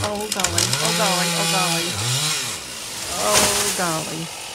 Oh golly, oh golly, oh golly. Oh golly.